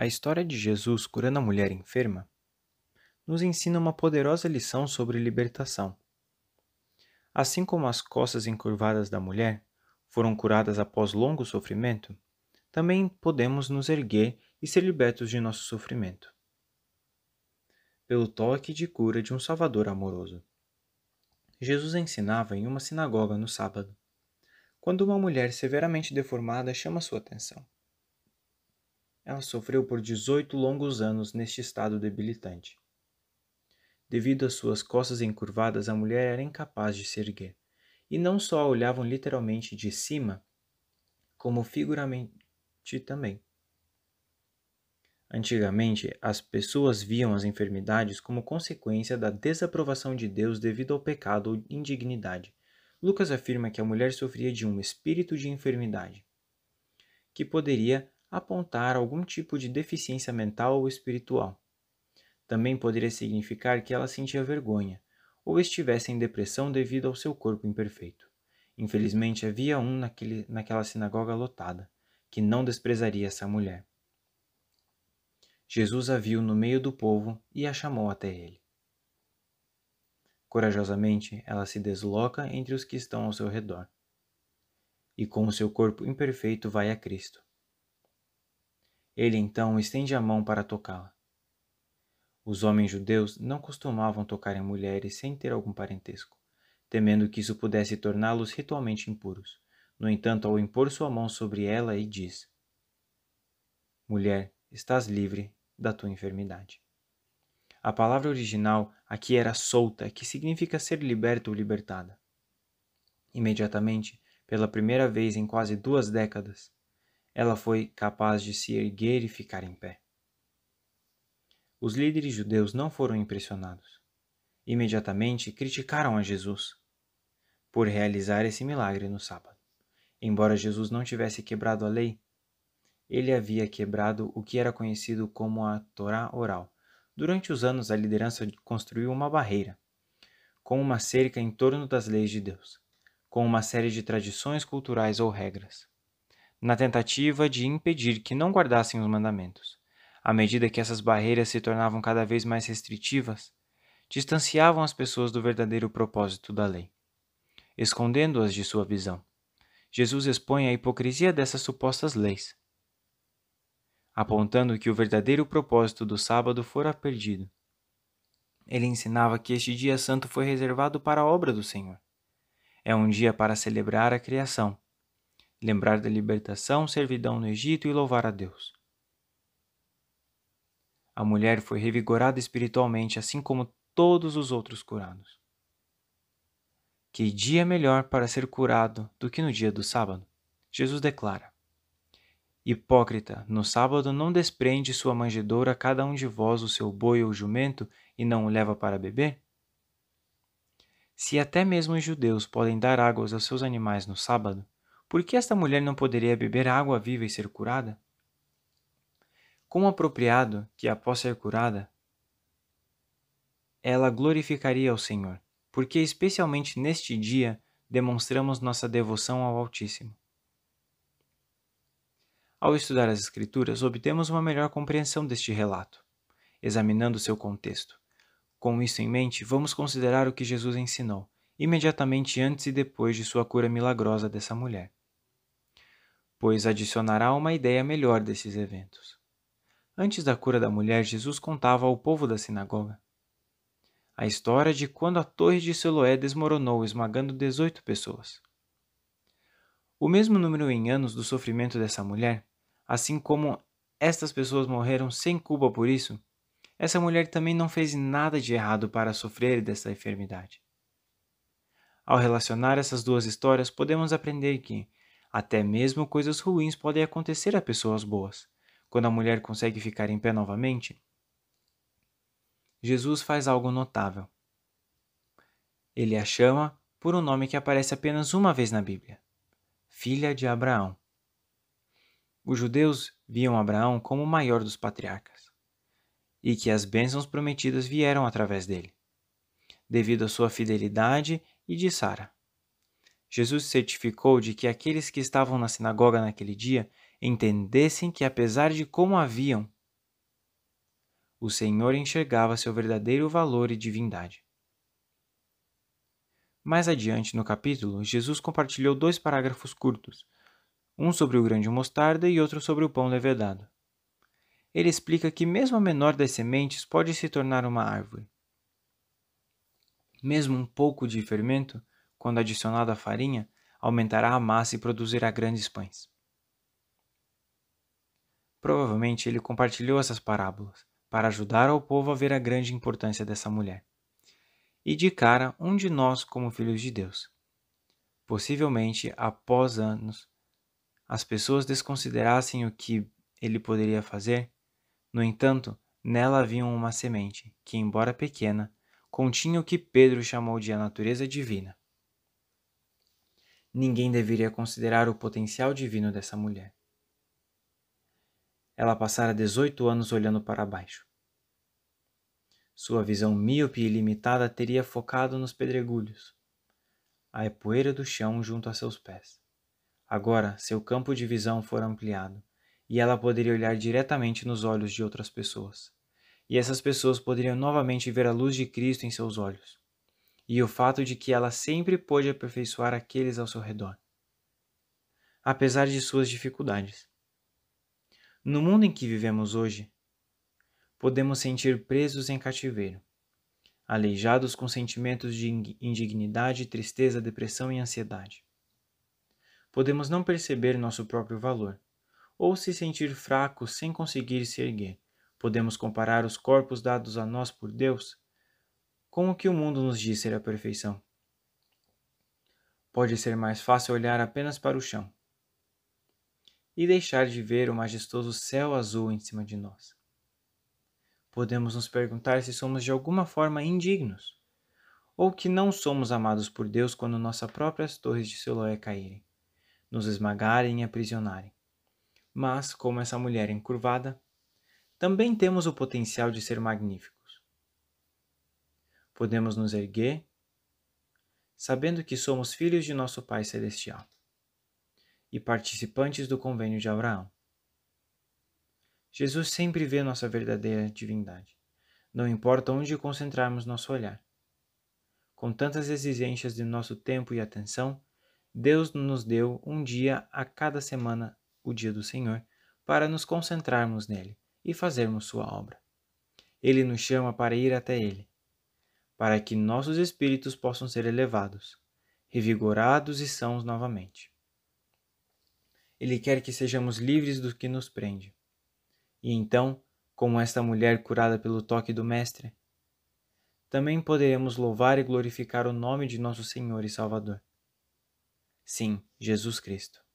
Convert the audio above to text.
A história de Jesus curando a mulher enferma nos ensina uma poderosa lição sobre libertação. Assim como as costas encurvadas da mulher foram curadas após longo sofrimento, também podemos nos erguer e ser libertos de nosso sofrimento. Pelo toque de cura de um Salvador amoroso. Jesus ensinava em uma sinagoga no sábado, quando uma mulher severamente deformada chama sua atenção. Ela sofreu por 18 longos anos neste estado debilitante. Devido às suas costas encurvadas, a mulher era incapaz de se erguer, e não só a olhavam literalmente de cima, como figuramente também. Antigamente, as pessoas viam as enfermidades como consequência da desaprovação de Deus devido ao pecado ou indignidade. Lucas afirma que a mulher sofria de um espírito de enfermidade, que poderia apontar algum tipo de deficiência mental ou espiritual. Também poderia significar que ela sentia vergonha ou estivesse em depressão devido ao seu corpo imperfeito. Infelizmente, havia um naquele, naquela sinagoga lotada que não desprezaria essa mulher. Jesus a viu no meio do povo e a chamou até ele. Corajosamente, ela se desloca entre os que estão ao seu redor e com o seu corpo imperfeito vai a Cristo. Ele então estende a mão para tocá-la. Os homens judeus não costumavam tocar em mulheres sem ter algum parentesco, temendo que isso pudesse torná-los ritualmente impuros. No entanto, ao impor sua mão sobre ela, e diz: Mulher, estás livre da tua enfermidade. A palavra original aqui era solta, que significa ser liberto ou libertada. Imediatamente, pela primeira vez em quase duas décadas, ela foi capaz de se erguer e ficar em pé. Os líderes judeus não foram impressionados. Imediatamente criticaram a Jesus por realizar esse milagre no sábado. Embora Jesus não tivesse quebrado a lei, ele havia quebrado o que era conhecido como a Torá oral. Durante os anos, a liderança construiu uma barreira, com uma cerca em torno das leis de Deus, com uma série de tradições culturais ou regras, na tentativa de impedir que não guardassem os mandamentos à medida que essas barreiras se tornavam cada vez mais restritivas, distanciavam as pessoas do verdadeiro propósito da lei, escondendo-as de sua visão. Jesus expõe a hipocrisia dessas supostas leis, apontando que o verdadeiro propósito do sábado fora perdido. Ele ensinava que este dia santo foi reservado para a obra do Senhor. É um dia para celebrar a criação, lembrar da libertação, servidão no Egito e louvar a Deus. A mulher foi revigorada espiritualmente, assim como todos os outros curados. Que dia melhor para ser curado do que no dia do sábado? Jesus declara: Hipócrita, no sábado não desprende sua manjedoura cada um de vós o seu boi ou jumento e não o leva para beber? Se até mesmo os judeus podem dar águas aos seus animais no sábado, por que esta mulher não poderia beber água viva e ser curada? Quão apropriado que, após ser curada, ela glorificaria ao Senhor, porque especialmente neste dia demonstramos nossa devoção ao Altíssimo. Ao estudar as Escrituras, obtemos uma melhor compreensão deste relato, examinando seu contexto. Com isso em mente, vamos considerar o que Jesus ensinou, imediatamente antes e depois de sua cura milagrosa dessa mulher, pois adicionará uma ideia melhor desses eventos. Antes da cura da mulher, Jesus contava ao povo da sinagoga a história de quando a torre de Siloé desmoronou, esmagando 18 pessoas. O mesmo número em anos do sofrimento dessa mulher, assim como estas pessoas morreram sem culpa por isso, essa mulher também não fez nada de errado para sofrer dessa enfermidade. Ao relacionar essas duas histórias, podemos aprender que até mesmo coisas ruins podem acontecer a pessoas boas, quando a mulher consegue ficar em pé novamente, Jesus faz algo notável. Ele a chama por um nome que aparece apenas uma vez na Bíblia: Filha de Abraão. Os judeus viam Abraão como o maior dos patriarcas e que as bênçãos prometidas vieram através dele, devido à sua fidelidade e de Sara. Jesus certificou de que aqueles que estavam na sinagoga naquele dia entendessem que, apesar de como haviam o Senhor enxergava seu verdadeiro valor e divindade. Mais adiante no capítulo, Jesus compartilhou dois parágrafos curtos, um sobre o grão de mostarda e outro sobre o pão levedado. Ele explica que mesmo a menor das sementes pode se tornar uma árvore. Mesmo um pouco de fermento, quando adicionado à farinha, aumentará a massa e produzirá grandes pães. Provavelmente ele compartilhou essas parábolas para ajudar ao povo a ver a grande importância dessa mulher. E de cara, um de nós como filhos de Deus. Possivelmente, após anos, as pessoas desconsiderassem o que ele poderia fazer, no entanto, nela havia uma semente que, embora pequena, continha o que Pedro chamou de a natureza divina. Ninguém deveria considerar o potencial divino dessa mulher. Ela passara 18 anos olhando para baixo. Sua visão míope e limitada teria focado nos pedregulhos, a poeira do chão junto a seus pés. Agora, seu campo de visão fora ampliado, e ela poderia olhar diretamente nos olhos de outras pessoas. E essas pessoas poderiam novamente ver a luz de Cristo em seus olhos, e o fato de que ela sempre pôde aperfeiçoar aqueles ao seu redor, apesar de suas dificuldades. No mundo em que vivemos hoje, podemos sentir presos em cativeiro, aleijados com sentimentos de indignidade, tristeza, depressão e ansiedade. Podemos não perceber nosso próprio valor, ou se sentir fracos sem conseguir se erguer. Podemos comparar os corpos dados a nós por Deus com o que o mundo nos diz ser a perfeição. Pode ser mais fácil olhar apenas para o chão e deixar de ver o majestoso céu azul em cima de nós. Podemos nos perguntar se somos de alguma forma indignos, ou que não somos amados por Deus quando nossas próprias torres de Siloé caírem, nos esmagarem e aprisionarem. Mas, como essa mulher encurvada, também temos o potencial de ser magníficos. Podemos nos erguer, sabendo que somos filhos de nosso Pai Celestial e participantes do convênio de Abraão. Jesus sempre vê nossa verdadeira divindade, não importa onde concentrarmos nosso olhar. Com tantas exigências de nosso tempo e atenção, Deus nos deu um dia a cada semana, o dia do Senhor, para nos concentrarmos nele e fazermos sua obra. Ele nos chama para ir até ele, para que nossos espíritos possam ser elevados, revigorados e sãos novamente. Ele quer que sejamos livres do que nos prende. E então, como esta mulher curada pelo toque do Mestre, também poderemos louvar e glorificar o nome de nosso Senhor e Salvador. Sim, Jesus Cristo.